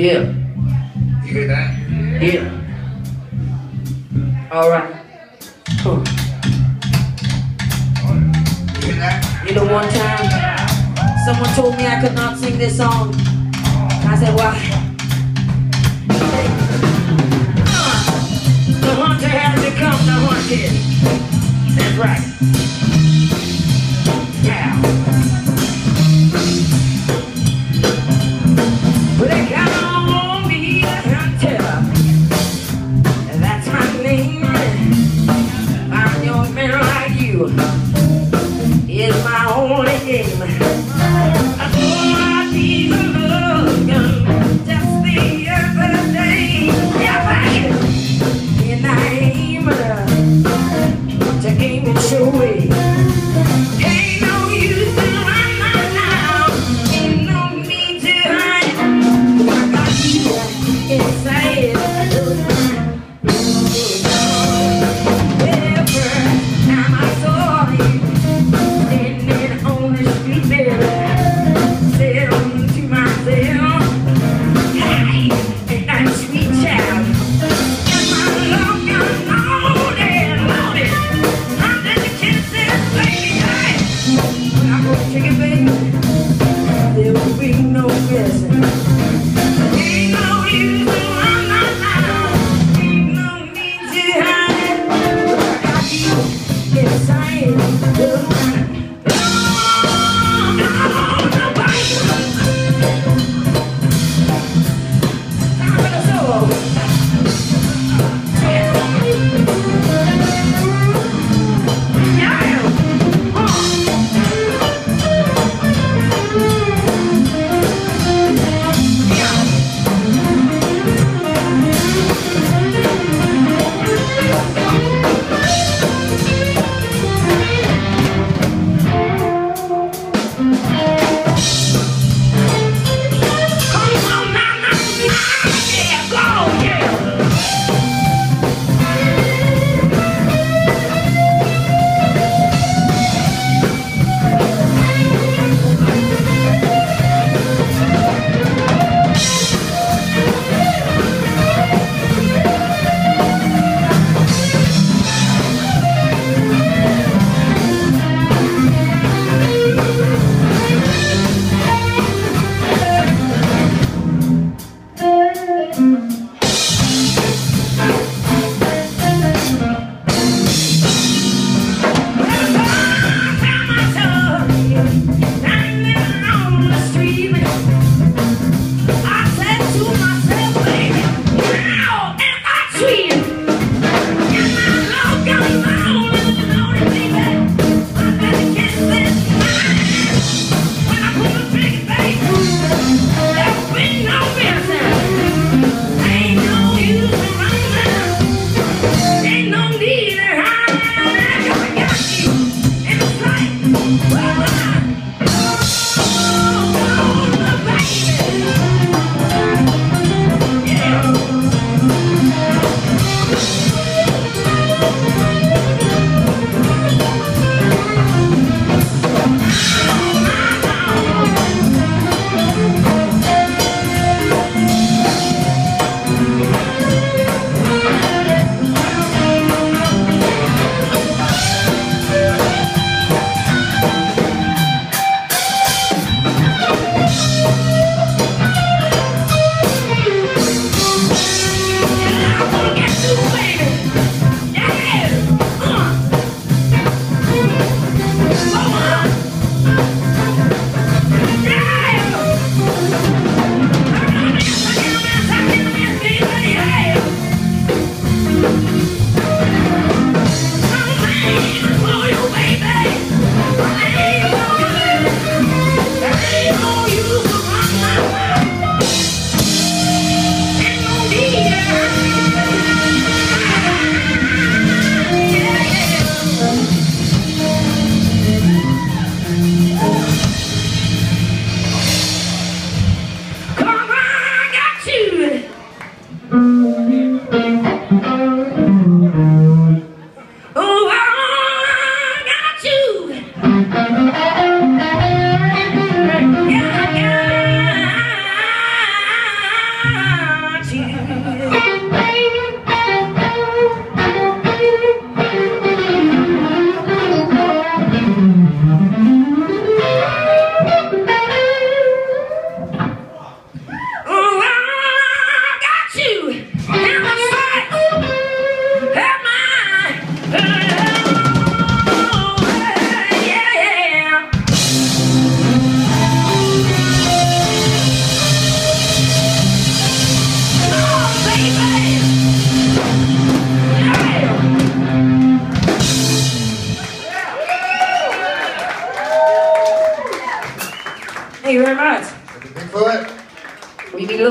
Yeah. You hear that? Yeah. All right. Huh. You hear that? You know, one time, someone told me I could not sing this song. I said, why? The hunter has become the hunted. That's right. It's my only game. I love just the other day. Yeah, back in I aim to and show way. Take it,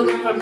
eu também.